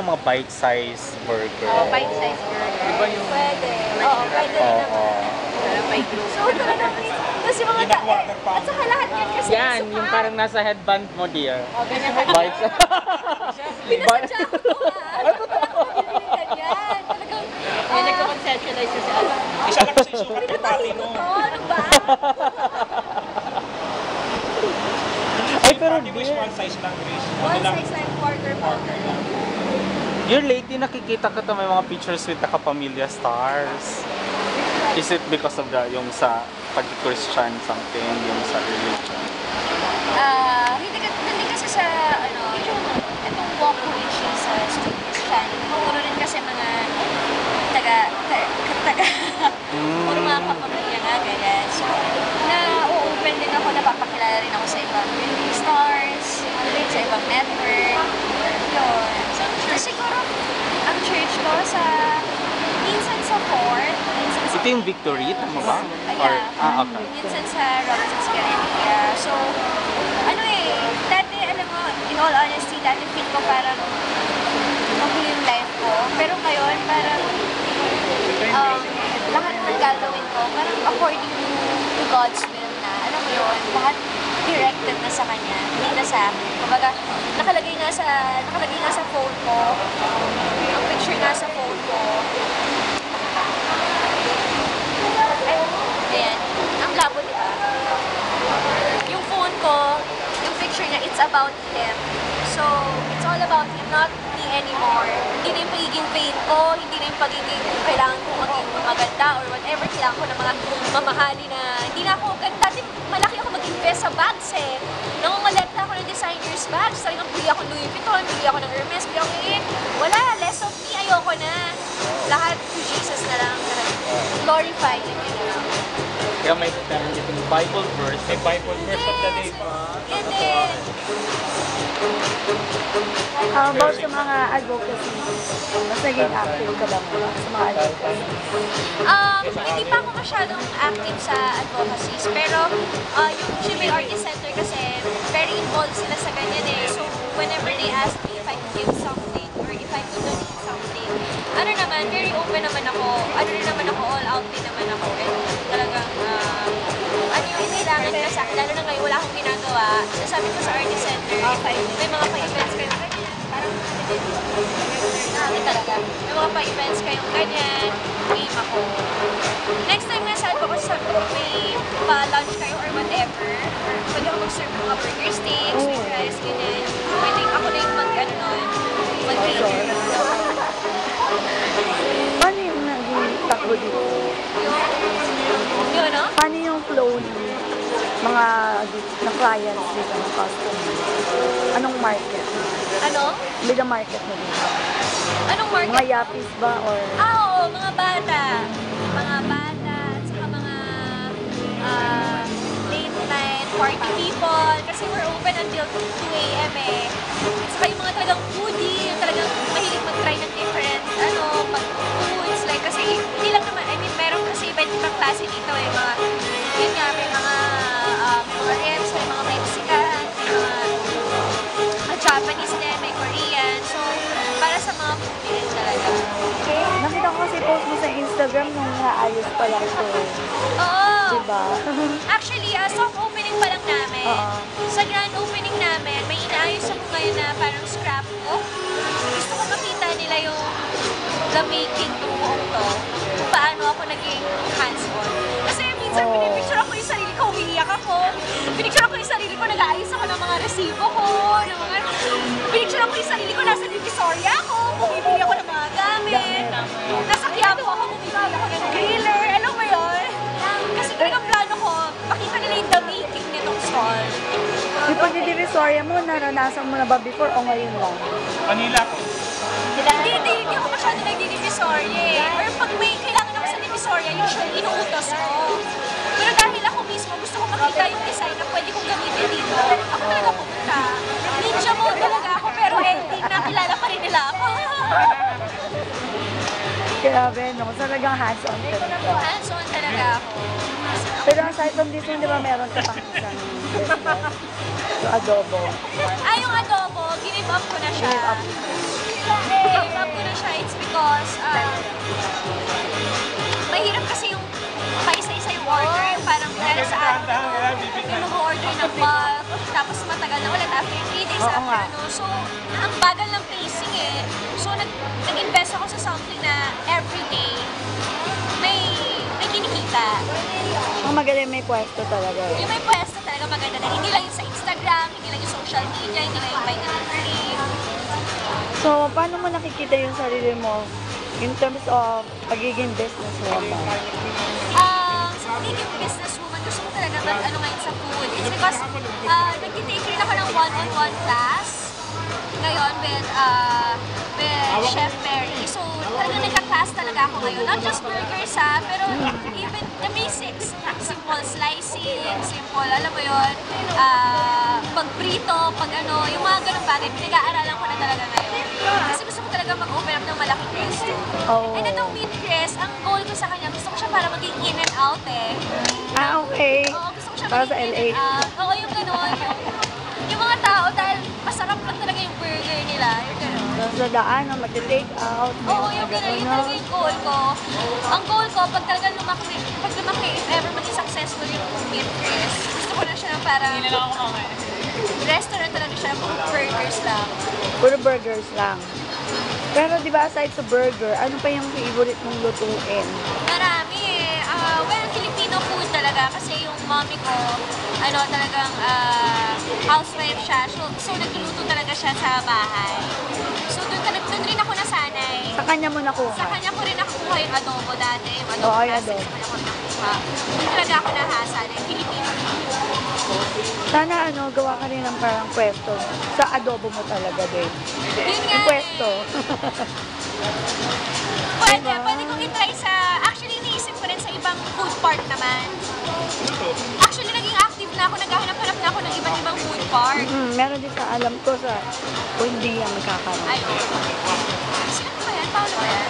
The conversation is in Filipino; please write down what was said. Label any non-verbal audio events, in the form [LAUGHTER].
mga bite-size burger. Oh, bite-size burger. Pwede. Oo, pwede rin Oo. naman. So, talagang, kasi mga ta- eh, at saka lahat yan kasi Yan, suka. yung parang nasa headband mo, dear. Oh, ganyan [LAUGHS] ka. Bite. [LAUGHS] Pinasadya ko [LAUGHS] to ha. Ko pinili ganyan. Talagang, May ah, nagko-conceptualize sa ano. Isa lang kasi sukat yung pati mo. to. Ano ba? Ay, pero dear, one size lang, Chris. Ano One size lang, quarter pounder lang. Your lately nakikita ko to may mga pictures with the Kapamilya stars. Is it because of the, yung sa pag-Christian something, yung sa religion? Ah, hindi, ka- hindi kasi sa, ano, yung, itong walk which is sa street Christian, puro rin kasi mga taga, taga, taga, puro mga kapamilya nga, ganyan. So, na-open din ako, napapakilala rin ako sa ibang stars, sa ibang network, yun. So, siguro, ang church ko sa, minsan sa Fort, minsan sa Ito yung Victory, tama ba? Yeah. Or, ah, okay. Minsan sa Robinson's Galleria. So, ano eh, dati, alam mo, in all honesty, dati feel ko parang magulo yung life ko. Pero ngayon, parang um, lahat ng gagawin ko, parang according to God's will na. Alam mo yun, lahat directed na sa Kanya, hindi na sa akin. Kumbaga, nakalagay nga sa, nakalagay nga sa phone ko, ang picture nga sa phone ko, Ayan. Ang labo, di ba? Yung phone ko, yung picture niya, it's about him. So, it's all about him, not me anymore. Hindi na yung pagiging vain ko, hindi na yung pagiging kailangan ko maging maganda or whatever. Kailangan ko ng mga mamahali na, hindi na ako, ganun dati malaki ako mag-invest sa bags eh. Nangongolekta ako ng designer's bags. Talagang bili ako ng Louis Vuitton, bili ako ng Hermes, bili ako ng eh. Wala, less of me, ayoko na. Lahat to Jesus na lang. Glorify Him. na lang. Kaya may Bible verse. may Bible verse of the day pa. And then, How about sa mga advocacy? Mas naging active ka ba mo sa mga advocacy? um, hindi pa ako masyadong active sa advocacies, pero uh, yung GMA Artist Center kasi very involved sila sa ganyan eh. So, whenever they ask me if I could give something or if I could donate ano naman, very open naman ako. Ano rin naman ako, all out din naman ako. And talagang, uh, ano yung kailangan nila sa akin, lalo na ngayon wala akong ginagawa. Sasabi ko sa Artist Center, I, may mga pa-events kayo, ganyan, parang namin talaga. May mga pa-events kayong ganyan, game ako. Next time nga sa ko sabi ko may pa-lunch kayo or whatever, or pwede ako mag-serve ng mga yung ano? Paano yung flow ng mga ng clients dito, ng customers? Anong market? Ano? Bilang market mo dito? Anong market? Mga yappies ba or Ah, oo, mga bata. Mga bata, at saka mga ah, late night party people. Kasi we're open until 2 a.m. eh. At saka yung mga talagang foodie, yung talagang mahilig mag-try ng different, ano, pag naayos pa lang to. Oo. Diba? [LAUGHS] Actually, uh, soft opening pa lang namin. Oo. Sa grand opening namin, may inaayos ako ngayon na parang scrapbook. Gusto ko makita nila yung the making ng buong to. Kung paano ako naging hands-on. Kasi minsan Oo. pinipicture ako yung sarili ko, umiiyak ako. Pinicture ako yung sarili ko, nag-aayos ako ng mga resibo ko. Ng mga, pinicture ako yung sarili ko, nasa Divisoria ako, pagdidivisoria mo, naranasan mo na ba before o ngayon lang? Manila ko. Hindi, hindi, hindi ako masyado nagdi-divisoria eh. Or pag may kailangan ako sa divisoria, usually inuutos ko. Pero dahil ako mismo, gusto ko makita yung design na pwede kong gamitin dito. Ako talaga pumunta. Ninja mode talaga ako, pero ending, nakilala pa rin nila ako. Grabe, no? Talagang hands-on. Hands-on talaga ako. Pero aside from this one, di ba meron ka pang isang? Yung adobo. Ah, yung adobo, give up ko na siya. Give up. give up ko na siya, it's because uh, mahirap kasi yung paisa-isa yung order. Yung parang kaya sa akin, may mag-order ng bulk, tapos matagal na ulit after 3 days Oo after nga. ano. So, ang bagal ng pacing eh. So, nag, nag-invest ako sa something na everyday may may kinikita. Ang magaling may pwesto talaga eh. Yung may pwesto talaga maganda na hindi lang yung sa Instagram, hindi lang yung social media, hindi lang yung by. So, paano mo nakikita yung sarili mo in terms of pagiging businesswoman? Um, sa pagiging businesswoman, gusto ko talaga mag ano ngayon sa food. It's because uh, nag-take rin ako ng one-on-one class ngayon with, uh, with Chef Perry. So, talaga nagka-class talaga ako ngayon. Not just burgers ha, pero even the basics. [LAUGHS] Simple slicing, simple, alam mo yun, uh, pag-prito, pag ano, yung mga ganong bagay, pinag-aaralan ko na talaga ngayon. Kasi gusto ko talaga mag-open up ng malaking resto. Oo. And itong meet Chris, ang goal ko sa kanya, gusto ko siya para maging in and out eh. Ah, okay. Oo, gusto ko siya Para sa maging in LA. and out. Oo, yung gano'n. Sa daan, na mag-take out. Oo, mga yung gano'n. Yun no? talaga yung goal ko. Ang goal ko, pag talaga lumaki, pag lumaki, if ever maging successful yung meet Chris, gusto ko na siya ng parang restaurant talaga siya, puro burgers lang. Puro burgers lang. Pero di ba aside sa burger, ano pa yung favorite mong lutuin? Marami kasi yung mommy ko, ano talagang ah, housewife siya. So, so nagluluto talaga siya sa bahay. So doon, talaga, doon rin ako nasanay. Sa kanya mo nakuha? Sa kanya ko rin nakuha yung adobo dati. Yung adobo Oo, classics, adobo. Sa kanya ko nakuha. Doon talaga ako nahasa na Filipino food. Sana ano, gawa ka rin ng parang pwesto. Sa adobo mo talaga din. Yun nga Yung eh. pwesto. [LAUGHS] Pwede, Diba? pwede kong itry sa, actually iniisip ko rin sa ibang food park naman. Actually, naging active na ako, naghahanap-hanap na ako ng iba't ibang food park. Mm, meron din sa alam ko sa o hindi yan magkakaroon. Ay, oo. Sino ba yan? Paolo ba yan?